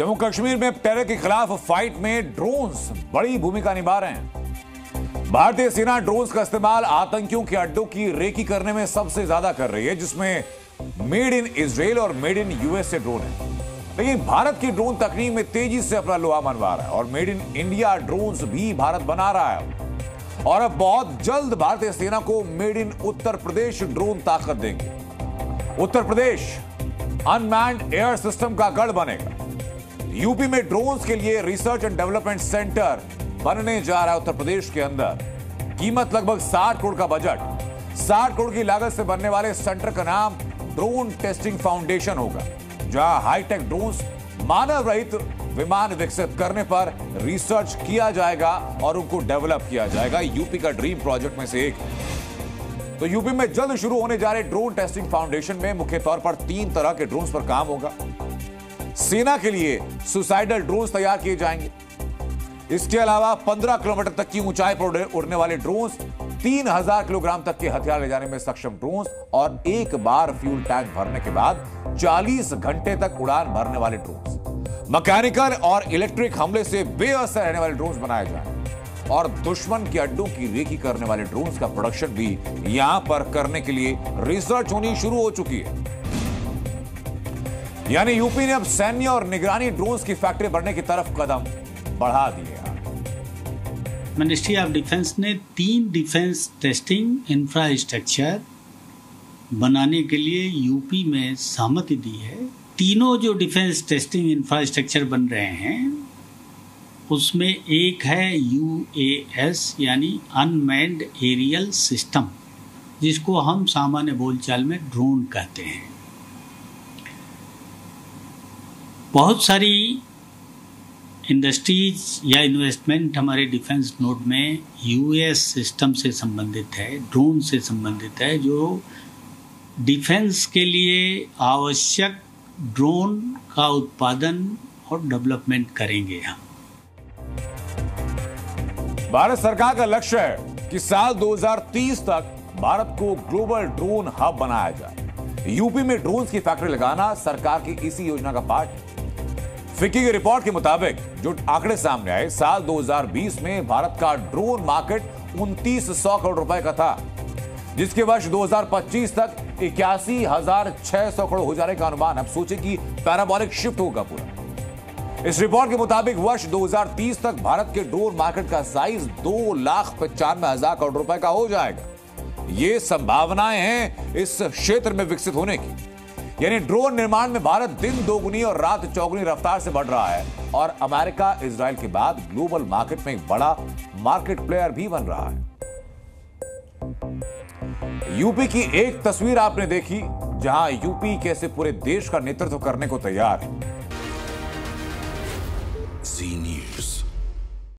जम्मू कश्मीर में टेरर के खिलाफ फाइट में ड्रोन्स बड़ी भूमिका निभा रहे हैं। भारतीय सेना ड्रोन्स का इस्तेमाल आतंकियों के अड्डों की रेकी करने में सबसे ज़्यादा कर रही है, जिसमें मेड इन इसराइल और मेड इन यूएसए ड्रोन है। लेकिन भारत की ड्रोन तकनीक में तेज़ी से अपना लोहा मनवा रहा है और मेड इन इंडिया ड्रोन्स भी भारत बना रहा है। और अब बहुत जल्द भारतीय सेना को made in Uttar Pradesh drone ताकत देंगे। Uttar Pradesh unmanned air system का गढ़ बनेगा। यूपी में ड्रोन्स के लिए रिसर्च एंड डेवलपमेंट सेंटर बनने जा रहा है उत्तर प्रदेश के अंदर। कीमत लगभग साठ करोड़ का बजट। साठ करोड़ की लागत से बनने वाले सेंटर का नाम ड्रोन टेस्टिंग फाउंडेशन होगा, जहाँ हाईटेक ड्रोन्स मानव रहित विमान विकसित करने पर रिसर्च किया जाएगा और उनको डेवलप किया जाएगा। यूपी का ड्रीम प्रोजेक्ट में से एक। तो यूपी में जल्द शुरू होने जा रहे ड्रोन टेस्टिंग फाउंडेशन में मुख्य तौर पर तीन तरह के ड्रोन्स पर काम होगा। सेना के लिए सुसाइडल ड्रोन तैयार किए जाएँगे। इसके अलावा 15 किलोमीटर तक की ऊंचाई पर उड़ने वाले ड्रोन्स 3000 किलोग्राम तक के हथियार ले जाने में सक्षम ड्रोन्स और एक बार फ्यूल टैंक भरने के बाद 40 घंटे तक उड़ान भरने वाले ड्रोन्स। मैकेनिकल और इलेक्ट्रिक हमले से बेअसर रहने वाले ड्रोन्स बनाए जाए और दुश्मन के अड्डों की रेखी करने वाले ड्रोन्स का प्रोडक्शन भी यहाँ पर करने के लिए रिसर्च होनी शुरू हो चुकी है। यानी यूपी ने अब सैन्य और निगरानी ड्रोन्स की फैक्ट्री बढ़ने की तरफ़ कदम बढ़ा दिए मिनिस्ट्री ऑफ़ डिफेंस ने तीन डिफेंस टेस्टिंग इंफ्रास्ट्रक्चर बनाने के लिए यूपी में सहमति दी है। तीनों जो डिफेंस टेस्टिंग इंफ्रास्ट्रक्चर बन रहे हैं, उसमें एक है यू एस यानी अनमैंड एरियल सिस्टम जिसको हम सामान्य बोलचाल में ड्रोन कहते हैं। बहुत सारी इंडस्ट्रीज़ या इन्वेस्टमेंट हमारे डिफेंस नोड में यूएस सिस्टम से संबंधित है ड्रोन से संबंधित है, जो डिफेंस के लिए आवश्यक ड्रोन का उत्पादन और डेवलपमेंट करेंगे हम। भारत सरकार का लक्ष्य है कि साल 2030 तक भारत को ग्लोबल ड्रोन हब बनाया जाए। यूपी में ड्रोन की फैक्ट्री लगाना सरकार की इसी योजना का पार्ट फिक्की की रिपोर्ट के मुताबिक, जो आंकड़े सामने आए, साल 2020 में भारत का ड्रोन मार्केट उनतीस सौ करोड़ रुपए का था, जिसके वर्ष 2025 तक इक्यासी हज़ार छह सौ करोड़ हो जाने का अनुमान। अब सोचे कि पैराबॉलिक शिफ्ट होगा पूरा। इस रिपोर्ट के मुताबिक, वर्ष 2030 तक भारत के ड्रोन मार्केट का साइज़ दो लाख पचानवे हज़ार करोड़ रुपए का हो जाएगा। ये संभावनाएँ हैं इस क्षेत्र में विकसित होने की। यानी ड्रोन निर्माण में भारत दिन दोगुनी और रात चौगुनी रफ्तार से बढ़ रहा है। और अमेरिका इसराइल के बाद ग्लोबल मार्केट में एक बड़ा मार्केट प्लेयर भी बन रहा है। यूपी की एक तस्वीर आपने देखी, जहाँ यूपी कैसे पूरे देश का नेतृत्व करने को तैयार है।